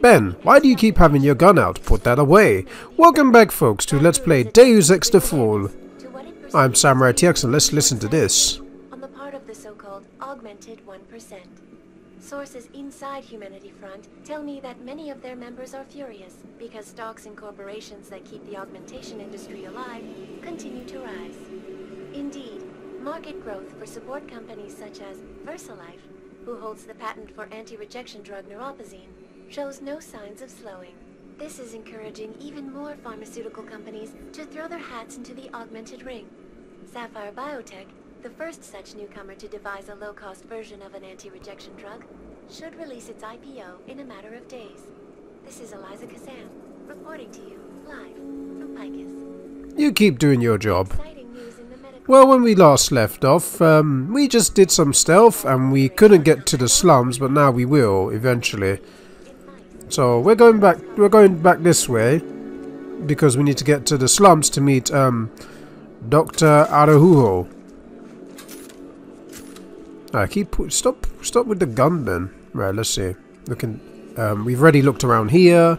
Ben, why do you keep having your gun out? Put that away. Welcome back, folks, to Let's Play Deus Ex The Fall. I'm Samurai TX, and let's listen to this. On the part of the so-called augmented 1%. Sources inside Humanity Front tell me that many of their members are furious because stocks in corporations that keep the augmentation industry alive continue to rise. Indeed, market growth for support companies such as VersaLife, who holds the patent for anti-rejection drug neuropozyne, shows no signs of slowing. This is encouraging even more pharmaceutical companies to throw their hats into the augmented ring. Sapphire Biotech, the first such newcomer to devise a low-cost version of an anti-rejection drug, should release its IPO in a matter of days. This is Eliza Cassan, reporting to you, live, from Picus. You keep doing your job. Exciting news in the medical... Well, when we last left off, um, we just did some stealth and we couldn't get to the slums, but now we will, eventually. So, we're going back, we're going back this way, because we need to get to the slums to meet, um, Dr. Araujo. I keep, stop, stop with the gun then. Right, let's see. Can, um, we've already looked around here.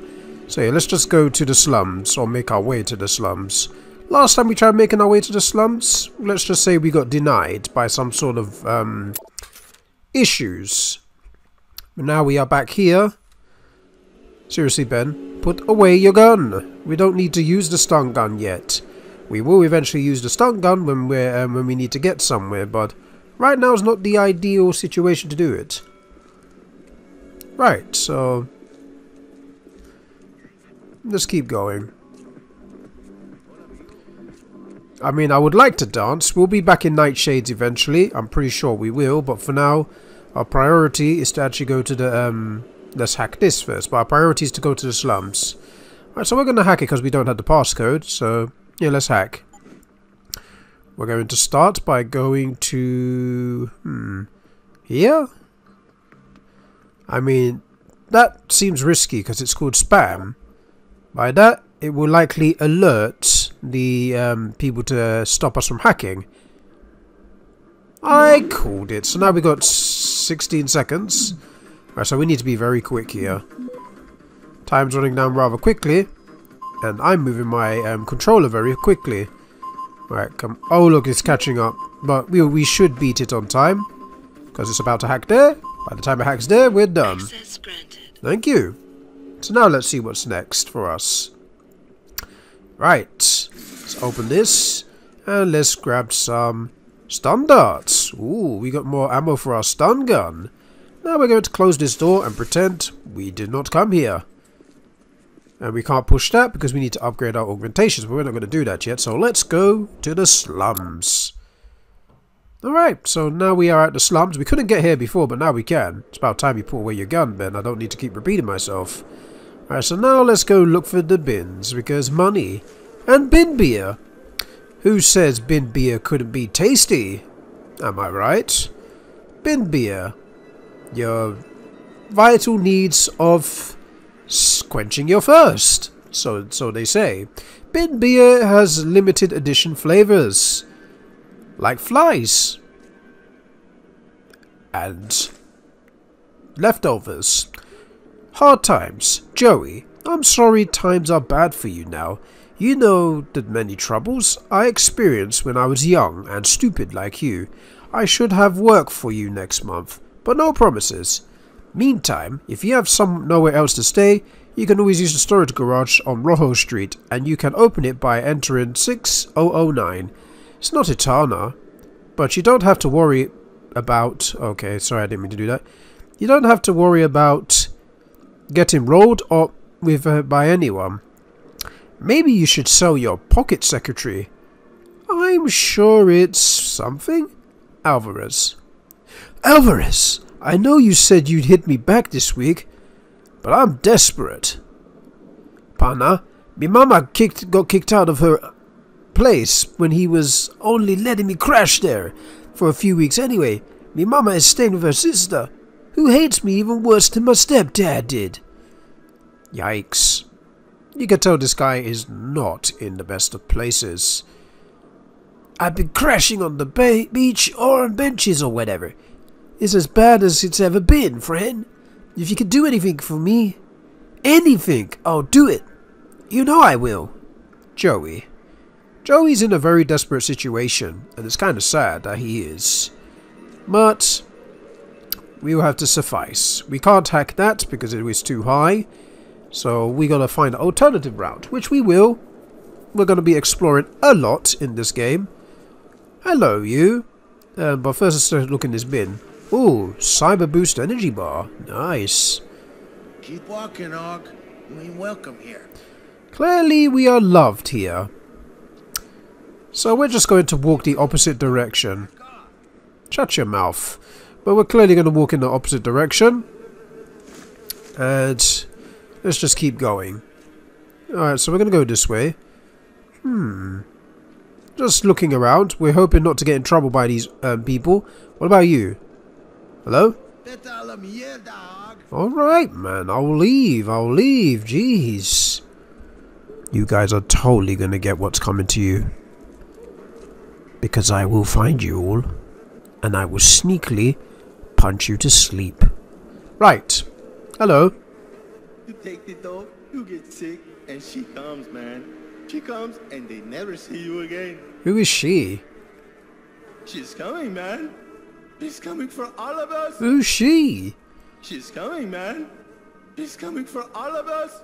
So yeah, let's just go to the slums, or make our way to the slums. Last time we tried making our way to the slums, let's just say we got denied by some sort of um, issues. But now we are back here. Seriously, Ben, put away your gun. We don't need to use the stun gun yet. We will eventually use the stun gun when we um, when we need to get somewhere, but right now is not the ideal situation to do it. Right, so let's keep going. I mean, I would like to dance. We'll be back in Nightshades eventually. I'm pretty sure we will. But for now, our priority is to actually go to the... Um, let's hack this first. But our priority is to go to the slums. Alright, so we're going to hack it because we don't have the passcode. So, yeah, let's hack. We're going to start by going to... Hmm... Here? I mean, that seems risky because it's called spam. By that, it will likely alert the um, people to stop us from hacking. I called it. So now we've got 16 seconds. Right, so we need to be very quick here. Time's running down rather quickly. And I'm moving my um, controller very quickly. Right, come. Oh, look, it's catching up. But we, we should beat it on time. Because it's about to hack there. By the time it hacks there, we're done. Thank you. So now let's see what's next for us. Right, let's open this and let's grab some stun darts. Ooh, we got more ammo for our stun gun. Now we're going to close this door and pretend we did not come here. And we can't push that because we need to upgrade our augmentations, but we're not going to do that yet. So let's go to the slums. Alright, so now we are at the slums. We couldn't get here before, but now we can. It's about time you put away your gun, Ben. I don't need to keep repeating myself. Alright, so now let's go look for the bins, because money. And bin beer. Who says bin beer couldn't be tasty? Am I right? Bin beer. Your vital needs of quenching your thirst. So, so they say. Bin beer has limited edition flavors. Like flies. And leftovers. Hard times. Joey, I'm sorry times are bad for you now. You know the many troubles I experienced when I was young and stupid like you. I should have work for you next month, but no promises. Meantime, if you have some nowhere else to stay, you can always use the storage garage on Rojo Street and you can open it by entering 6009. It's not Etana, but you don't have to worry about... Okay, sorry I didn't mean to do that. You don't have to worry about getting rolled up with uh, by anyone. Maybe you should sell your pocket secretary. I'm sure it's something. Alvarez. Alvarez, I know you said you'd hit me back this week, but I'm desperate. Pana, me mama kicked, got kicked out of her place when he was only letting me crash there for a few weeks anyway. Me mama is staying with her sister, who hates me even worse than my stepdad did. Yikes. You can tell this guy is not in the best of places. I've been crashing on the beach or on benches or whatever. It's as bad as it's ever been, friend. If you could do anything for me, anything. I'll do it. You know I will. Joey. Joey's in a very desperate situation, and it's kind of sad that he is. But we will have to suffice. We can't hack that because it was too high. So we gotta find an alternative route, which we will. We're gonna be exploring a lot in this game. Hello, you. Uh, but first let's start looking this bin. Ooh, Cyber Boost Energy Bar. Nice. Keep walking, Og. You ain't welcome here. Clearly we are loved here. So we're just going to walk the opposite direction. Shut your mouth. But we're clearly going to walk in the opposite direction. And let's just keep going. Alright, so we're going to go this way. Hmm. Just looking around. We're hoping not to get in trouble by these um, people. What about you? Hello? Vete a la mierda, Og. Alright, man. I'll leave. I'll leave. Jeez. You guys are totally going to get what's coming to you. Because I will find you all. And I will sneakily punch you to sleep. Right. Hello. You take the dog, you get sick, and she comes, man. She comes, and they never see you again. Who is she? She's coming, man. She's coming for all of us. Who's she? She's coming, man. She's coming for all of us.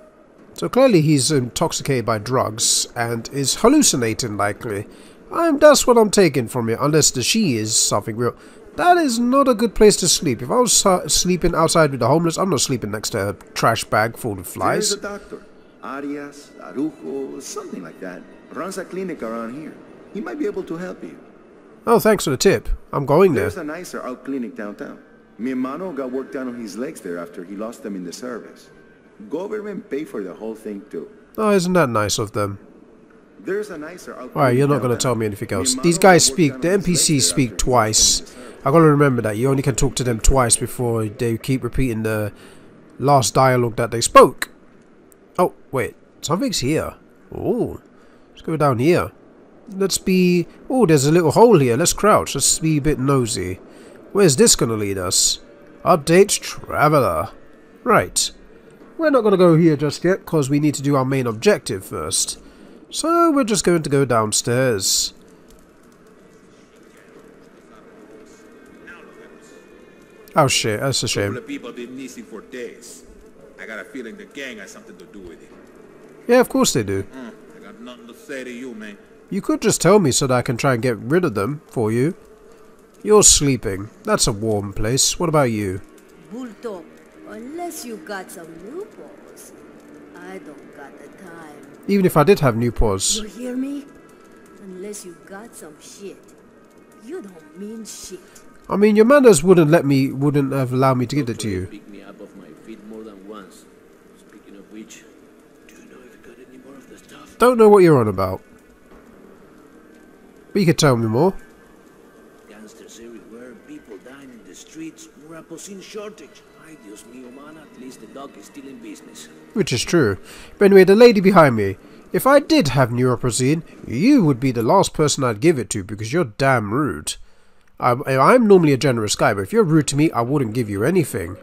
So clearly he's intoxicated by drugs and is hallucinating likely. I'm, that's what I'm taking from it, unless the she is something real. That is not a good place to sleep. If I was uh, sleeping outside with the homeless, I'm not sleeping next to a trash bag full of flies. There's a doctor, Arias, Arujo, something like that. Runs a clinic around here. He might be able to help you. Oh, thanks for the tip. I'm going there. There's a nicer out clinic downtown. Mi hermano got work done on his legs there after he lost them in the service. Government pay for the whole thing too. Oh, isn't that nice of them? There's a nicer out Alright, you're not going to tell me anything else. These guys speak, the NPCs speak after he lost twice. them in the service. I gotta remember that. You only can talk to them twice before they keep repeating the last dialogue that they spoke. Oh, wait. Something's here. Oh. Let's go down here. Let's be... Oh, there's a little hole here. Let's crouch. Let's be a bit nosy. Where's this gonna lead us? Update Traveler. Right. We're not gonna go here just yet, because we need to do our main objective first. So we're just going to go downstairs. Oh shit, that's a shame. people been missing for days. I got a feeling the gang has something to do with it. Yeah, of course they do. Mm, I got nothing to say to you, man. You could just tell me so that I can try and get rid of them for you. You're sleeping. That's a warm place. What about you? Bulto, unless you got some Nu-Poz, I don't got the time. Even if I did have Nu-Poz. You hear me? Unless you got some shit, you don't mean shit. I mean, your manners wouldn't let me, wouldn't have allowed me to give it to you. Pick me up off my feet more than once. Speaking of which, do you know if you got any more of the stuff? Don't know what you're on about. But you could tell me more. Gangsters everywhere, people dying in the streets, Rapocine shortage. Ay, Dios mío, man, at least the dog is still in business. Which is true. But anyway, the lady behind me. If I did have neuropozyne, you would be the last person I'd give it to because you're damn rude. I'm, I'm normally a generous guy, but if you're rude to me, I wouldn't give you anything.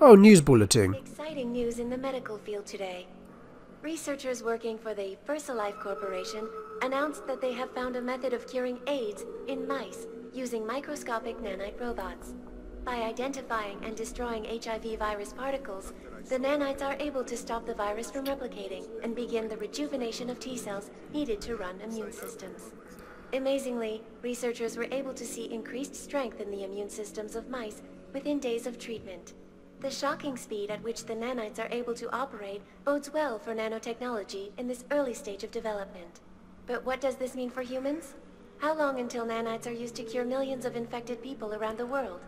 Oh, news bulletin. Exciting news in the medical field today. Researchers working for the VersaLife Corporation announced that they have found a method of curing AIDS in mice using microscopic nanite robots. By identifying and destroying HIV virus particles, the nanites are able to stop the virus from replicating and begin the rejuvenation of T cells needed to run immune systems. Amazingly, researchers were able to see increased strength in the immune systems of mice within days of treatment. The shocking speed at which the nanites are able to operate bodes well for nanotechnology in this early stage of development. But what does this mean for humans? How long until nanites are used to cure millions of infected people around the world?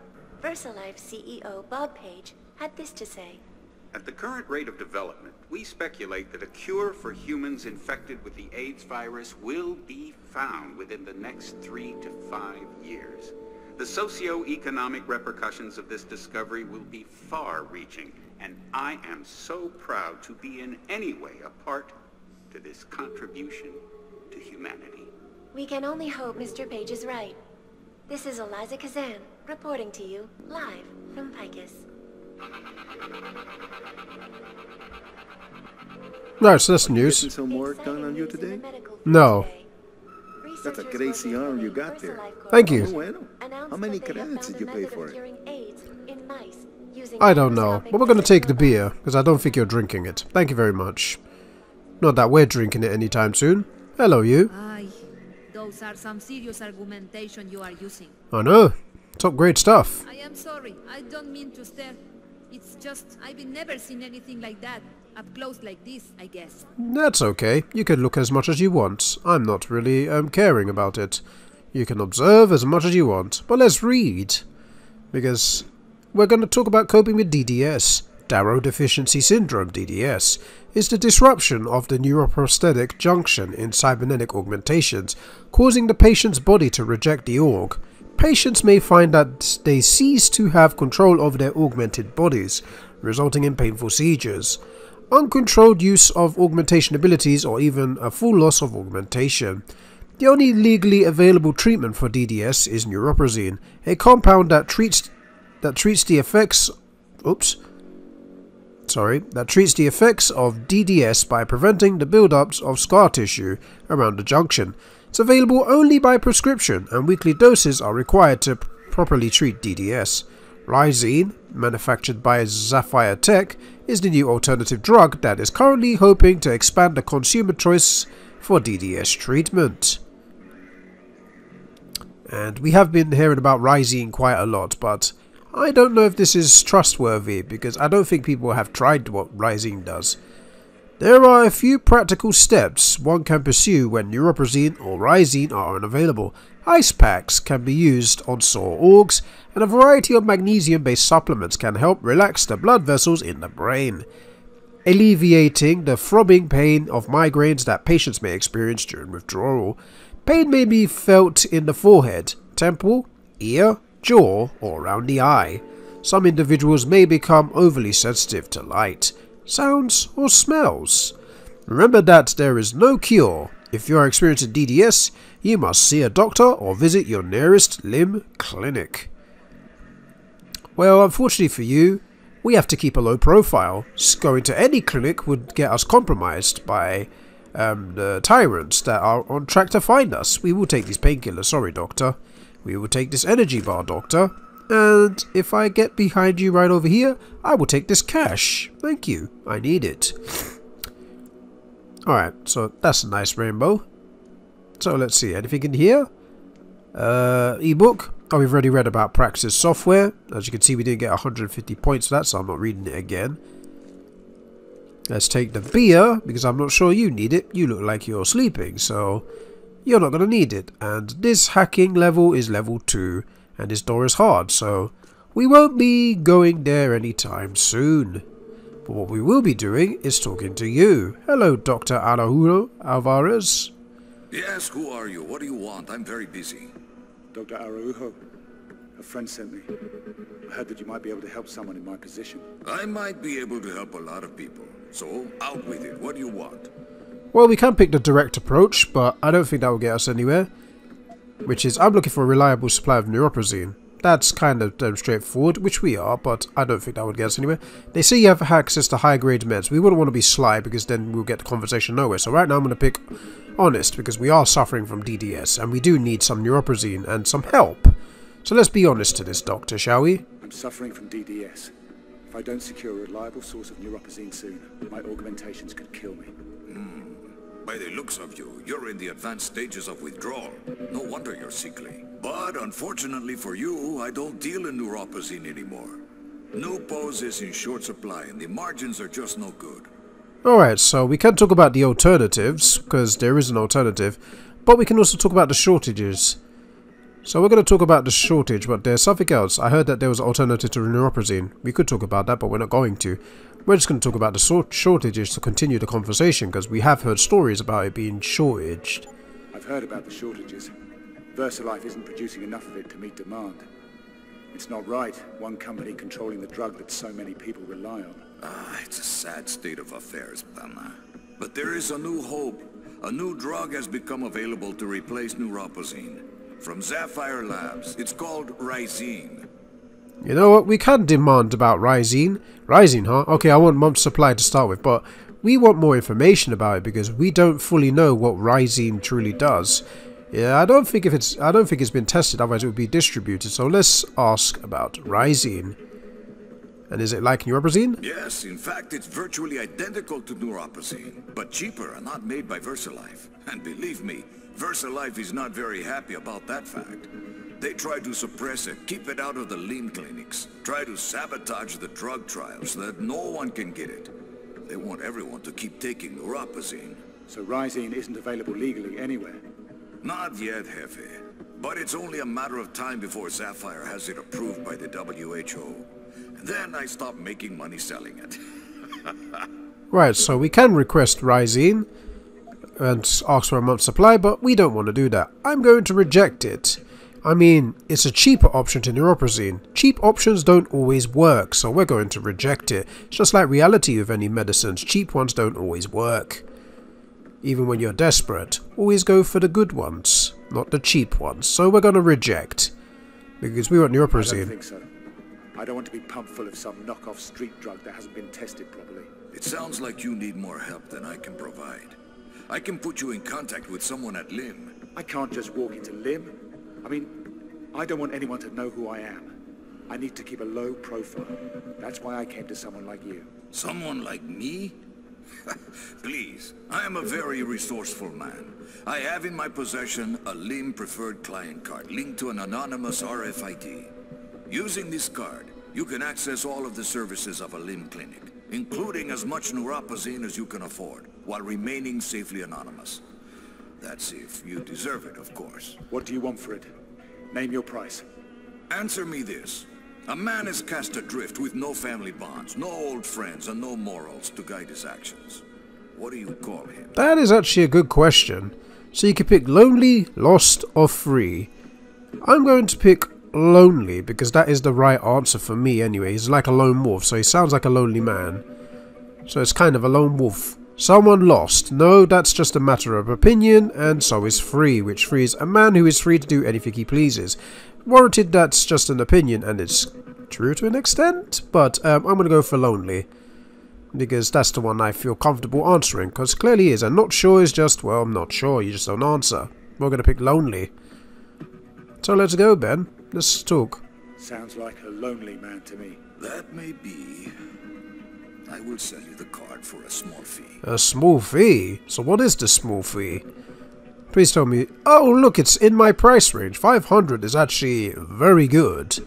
VersaLife CEO Bob Page had this to say. At the current rate of development, we speculate that a cure for humans infected with the AIDS virus will be found within the next three to five years. The socio-economic repercussions of this discovery will be far-reaching, and I am so proud to be in any way a part to this contribution to humanity. We can only hope Mr. Page is right. This is Eliza Cassan, reporting to you, live from Picus. Right, so that's Getting news. some work done on you today? No. That's a crazy arm you got there. Thank you. Oh. How many credits did you pay for it? I don't know, but we're going to take the beer, because I don't think you're drinking it. Thank you very much. Not that we're drinking it anytime soon. Hello, you. Aye, those are some serious argumentation you are using. I know. Top grade stuff. I am sorry, I don't mean to stare. It's just, I've never seen anything like that. Up close like this, I guess. That's okay. You can look as much as you want. I'm not really um, caring about it. You can observe as much as you want. But let's read. Because we're going to talk about coping with DDS. Darrow Deficiency Syndrome, DDS, is the disruption of the neuroprosthetic junction in cybernetic augmentations, causing the patient's body to reject the org. Patients may find that they cease to have control over their augmented bodies, resulting in painful seizures uncontrolled use of augmentation abilities, or even a full loss of augmentation. The only legally available treatment for DDS is neuropozyne, a compound that treats that treats the effects oops sorry, that treats the effects of DDS by preventing the build-ups of scar tissue around the junction. It's available only by prescription, and weekly doses are required to properly treat DDS. Rhizine, manufactured by Sapphire Tech, is the new alternative drug that is currently hoping to expand the consumer choice for DDS treatment. And we have been hearing about Rhizine quite a lot, but I don't know if this is trustworthy because I don't think people have tried what Rhizine does. There are a few practical steps one can pursue when neuropozyne or Rhizine are unavailable. Ice packs can be used on sore orgs, and a variety of magnesium-based supplements can help relax the blood vessels in the brain, alleviating the throbbing pain of migraines that patients may experience during withdrawal. Pain may be felt in the forehead, temple, ear, jaw, or around the eye. Some individuals may become overly sensitive to light, sounds, or smells. Remember that there is no cure. If you are experiencing DDS, you must see a doctor or visit your nearest limb clinic. Well, unfortunately for you, we have to keep a low profile. Going to any clinic would get us compromised by um, the tyrants that are on track to find us. We will take these painkillers, sorry doctor. We will take this energy bar, doctor. And if I get behind you right over here, I will take this cash. Thank you. I need it. Alright, so that's a nice rainbow. So let's see, anything in here? Uh, ebook. Oh, we've already read about Praxis software. As you can see, we didn't get 150 points for that, so I'm not reading it again. Let's take the beer, because I'm not sure you need it. You look like you're sleeping, so you're not going to need it. And this hacking level is level 2, and this door is hard, so we won't be going there anytime soon. But what we will be doing is talking to you. Hello, Dr. Araujo Alvarez. Yes, who are you? What do you want? I'm very busy. Dr. Araujo, a friend sent me. I heard that you might be able to help someone in my position. I might be able to help a lot of people. So, out with it. What do you want? Well, we can pick the direct approach, but I don't think that will get us anywhere. Which is, I'm looking for a reliable supply of neuropozyne. That's kind of um, straightforward, which we are, but I don't think that would get us anywhere. They say you have access to high grade meds. We wouldn't want to be sly because then we'll get the conversation nowhere. So right now I'm going to pick honest because we are suffering from DDS and we do need some neuropozyne and some help. So let's be honest to this doctor, shall we? I'm suffering from DDS. If I don't secure a reliable source of neuropozyne soon, my augmentations could kill me. By the looks of you, you're in the advanced stages of withdrawal. No wonder you're sickly. But unfortunately for you, I don't deal in neuropozyne anymore. Nu-Poz is in short supply and the margins are just no good. Alright, so we can talk about the alternatives, because there is an alternative, but we can also talk about the shortages. So we're going to talk about the shortage, but there's something else. I heard that there was an alternative to neuropozyne. We could talk about that, but we're not going to. We're just going to talk about the shortages to continue the conversation, because we have heard stories about it being shortaged. I've heard about the shortages. VersaLife isn't producing enough of it to meet demand. It's not right, one company controlling the drug that so many people rely on. Ah, it's a sad state of affairs, Pana. But there is a new hope. A new drug has become available to replace neuropozyne. From Sapphire Labs. It's called Rhizine. You know what? We can demand about Rhizine. Rhizine, huh? Okay, I want month supply to start with, but we want more information about it because we don't fully know what Rhizine truly does. Yeah, I don't think if it's I don't think it's been tested, otherwise it would be distributed. So let's ask about Rhizine. And is it like Neuropozyne? Yes, in fact, it's virtually identical to Neuropozyne, but cheaper and not made by VersaLife. And believe me, VersaLife is not very happy about that fact. They try to suppress it, keep it out of the lean clinics, try to sabotage the drug trials so that no one can get it. They want everyone to keep taking Neuropozyne. So Rhizine isn't available legally anywhere? Not yet, Hefe. But it's only a matter of time before Sapphire has it approved by the WHO. And then I stop making money selling it. right, so we can request Rhizine and ask for a month's supply, but we don't want to do that. I'm going to reject it. I mean, it's a cheaper option to Neuropozyne. Cheap options don't always work, so we're going to reject it. It's just like reality with any medicines, cheap ones don't always work. Even when you're desperate, always go for the good ones, not the cheap ones. So we're going to reject. Because we want Neuropozyne. I don't think so. I don't want to be pumped full of some knockoff street drug that hasn't been tested properly. It sounds like you need more help than I can provide. I can put you in contact with someone at LIMB. I can't just walk into LIMB. I mean, I don't want anyone to know who I am. I need to keep a low profile. That's why I came to someone like you. Someone like me? Please, I am a very resourceful man. I have in my possession a LIMB preferred client card linked to an anonymous RFID. Using this card, you can access all of the services of a LIMB clinic, including as much neuropozyne as you can afford, while remaining safely anonymous. That's if you deserve it, of course. What do you want for it? Name your price. Answer me this. A man is cast adrift with no family bonds, no old friends, and no morals to guide his actions. What do you call him? That is actually a good question. So you could pick lonely, lost, or free. I'm going to pick lonely because that is the right answer for me anyway. He's like a lone wolf, so he sounds like a lonely man. So it's kind of a lone wolf. Someone lost. No, that's just a matter of opinion, and so is free, which frees a man who is free to do anything he pleases. Warranted, that's just an opinion, and it's true to an extent, but um, I'm going to go for lonely. Because that's the one I feel comfortable answering, because clearly is. And not sure is just, well, I'm not sure, you just don't answer. We're going to pick lonely. So let's go, Ben. Let's talk. Sounds like a lonely man to me. That may be. I will sell you the card for a small fee. A small fee? So what is the small fee? Please tell me. Oh, look, it's in my price range. 500 is actually very good.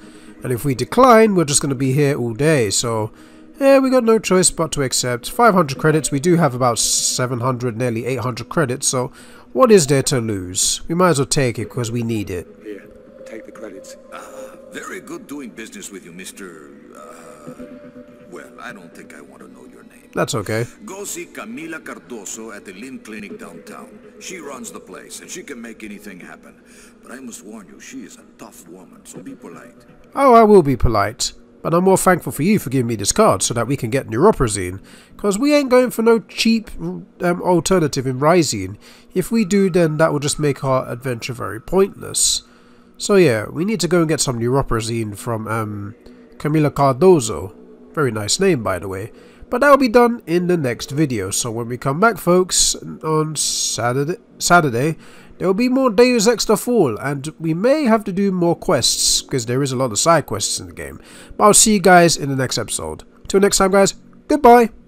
And if we decline, we're just going to be here all day. So, yeah, we got no choice but to accept. 500 credits. We do have about 700, nearly 800 credits. So, what is there to lose? We might as well take it because we need it. The credits. Uh, very good doing business with you, Mr. Uh, well, I don't think I want to know your name. That's okay. Go see Camila Cardoso at the LIMB Clinic downtown. She runs the place, and she can make anything happen. But I must warn you, she is a tough woman, so be polite. Oh, I will be polite. But I'm more thankful for you for giving me this card so that we can get Neuropozyne. Because we ain't going for no cheap um, alternative in Rhizine. If we do, then that will just make our adventure very pointless. So yeah, we need to go and get some Neuropozyne from um, Camila Cardoso. Very nice name, by the way. But that'll be done in the next video. So when we come back, folks, on Saturday, Saturday there will be more Deus Ex The Fall, and we may have to do more quests, because there is a lot of side quests in the game. But I'll see you guys in the next episode. Till next time, guys, goodbye!